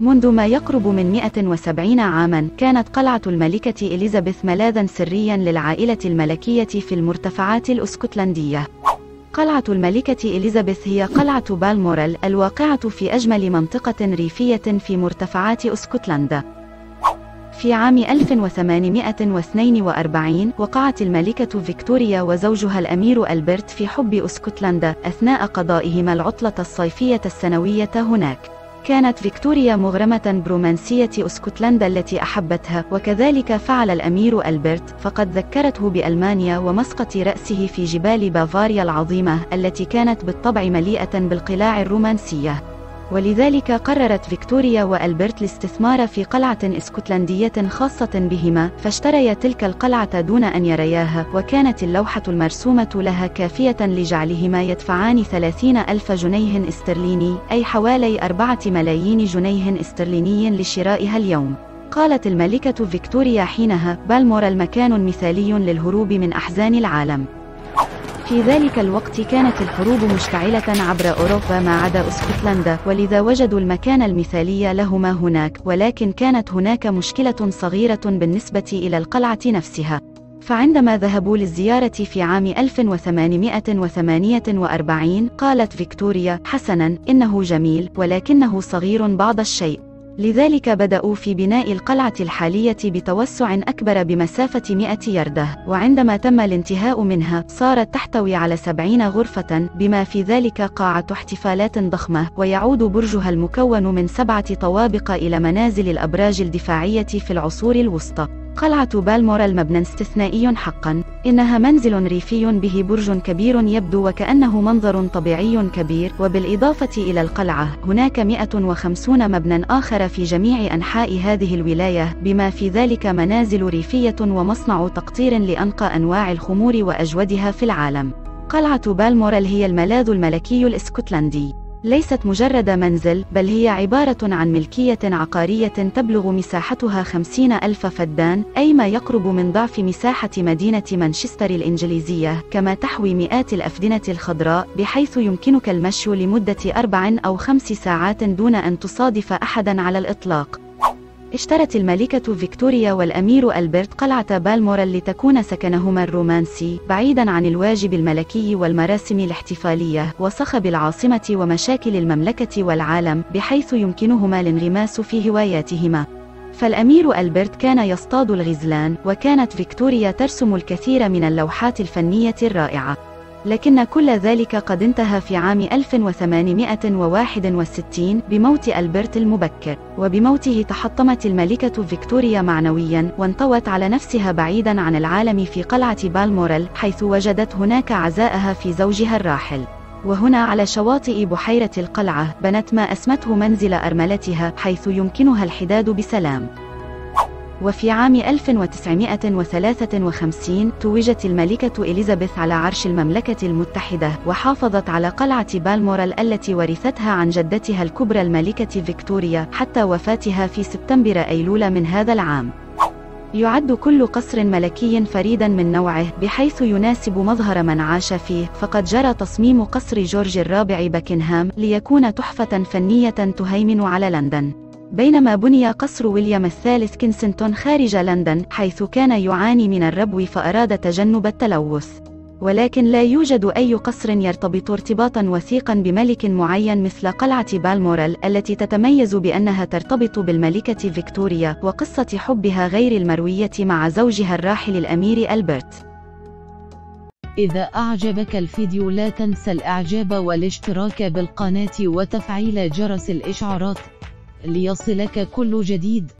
منذ ما يقرب من 170 عاما كانت قلعة الملكة إليزابيث ملاذا سريا للعائلة الملكية في المرتفعات الأسكتلندية. قلعة الملكة إليزابيث هي قلعة بالمورال الواقعة في أجمل منطقة ريفية في مرتفعات أسكتلندا. في عام 1842 وقعت الملكة فيكتوريا وزوجها الأمير ألبرت في حب أسكتلندا أثناء قضائهما العطلة الصيفية السنوية هناك. كانت فيكتوريا مغرمة برومانسية أسكتلندا التي أحبتها وكذلك فعل الأمير ألبرت فقد ذكرته بألمانيا ومسقط رأسه في جبال بافاريا العظيمة التي كانت بالطبع مليئة بالقلاع الرومانسية. ولذلك قررت فيكتوريا وألبرت الاستثمار في قلعة إسكتلندية خاصة بهما فاشتريا تلك القلعة دون أن يرياها وكانت اللوحة المرسومة لها كافية لجعلهما يدفعان ثلاثين ألف جنيه استرليني أي حوالي أربعة ملايين جنيه استرليني لشرائها اليوم. قالت الملكة فيكتوريا حينها بالمورال مكان مثالي للهروب من أحزان العالم. في ذلك الوقت كانت الحروب مشتعلة عبر أوروبا ما عدا أسكتلندا ولذا وجدوا المكان المثالي لهما هناك ولكن كانت هناك مشكلة صغيرة بالنسبة إلى القلعة نفسها. فعندما ذهبوا للزيارة في عام 1848 قالت فيكتوريا حسنا إنه جميل ولكنه صغير بعض الشيء. لذلك بدأوا في بناء القلعة الحالية بتوسع أكبر بمسافة 100 يردة وعندما تم الانتهاء منها صارت تحتوي على 70 غرفة بما في ذلك قاعة احتفالات ضخمة ويعود برجها المكون من سبعة طوابق إلى منازل الأبراج الدفاعية في العصور الوسطى. قلعة بالمورال مبنى استثنائي حقا إنها منزل ريفي به برج كبير يبدو وكأنه منظر طبيعي كبير وبالإضافة إلى القلعة هناك 150 مبنى آخر في جميع أنحاء هذه الولاية بما في ذلك منازل ريفية ومصنع تقطير لأنقى أنواع الخمور وأجودها في العالم. قلعة بالمورال هي الملاذ الملكي الإسكتلندي. ليست مجرد منزل بل هي عبارة عن ملكية عقارية تبلغ مساحتها خمسين ألف فدان أي ما يقرب من ضعف مساحة مدينة مانشستر الإنجليزية كما تحوي مئات الأفدنة الخضراء بحيث يمكنك المشي لمدة أربع أو خمس ساعات دون أن تصادف أحدا على الإطلاق. اشترت الملكة فيكتوريا والأمير ألبرت قلعة بالمورال لتكون سكنهما الرومانسي بعيدا عن الواجب الملكي والمراسم الاحتفالية وصخب العاصمة ومشاكل المملكة والعالم بحيث يمكنهما الانغماس في هواياتهما. فالأمير ألبرت كان يصطاد الغزلان وكانت فيكتوريا ترسم الكثير من اللوحات الفنية الرائعة. لكن كل ذلك قد انتهى في عام 1861 بموت ألبرت المبكر وبموته تحطمت الملكة فيكتوريا معنويا وانطوت على نفسها بعيدا عن العالم في قلعة بالمورال حيث وجدت هناك عزاءها في زوجها الراحل. وهنا على شواطئ بحيرة القلعة بنت ما أسمته منزل أرملتها حيث يمكنها الحداد بسلام. وفي عام 1953 توجت الملكة إليزابيث على عرش المملكة المتحدة وحافظت على قلعة بالمورال التي ورثتها عن جدتها الكبرى الملكة فيكتوريا حتى وفاتها في سبتمبر أيلول من هذا العام. يعد كل قصر ملكي فريدا من نوعه بحيث يناسب مظهر من عاش فيه فقد جرى تصميم قصر جورج الرابع بكنهام ليكون تحفة فنية تهيمن على لندن. بينما بني قصر ويليام الثالث كنسنتون خارج لندن حيث كان يعاني من الربو فأراد تجنب التلوث. ولكن لا يوجد أي قصر يرتبط ارتباطا وثيقا بملك معين مثل قلعة بالمورال التي تتميز بأنها ترتبط بالملكة فيكتوريا وقصة حبها غير المروية مع زوجها الراحل الأمير ألبرت. إذا أعجبك الفيديو لا تنسى الإعجاب والاشتراك بالقناة وتفعيل جرس الإشعارات. ليصلك كل جديد.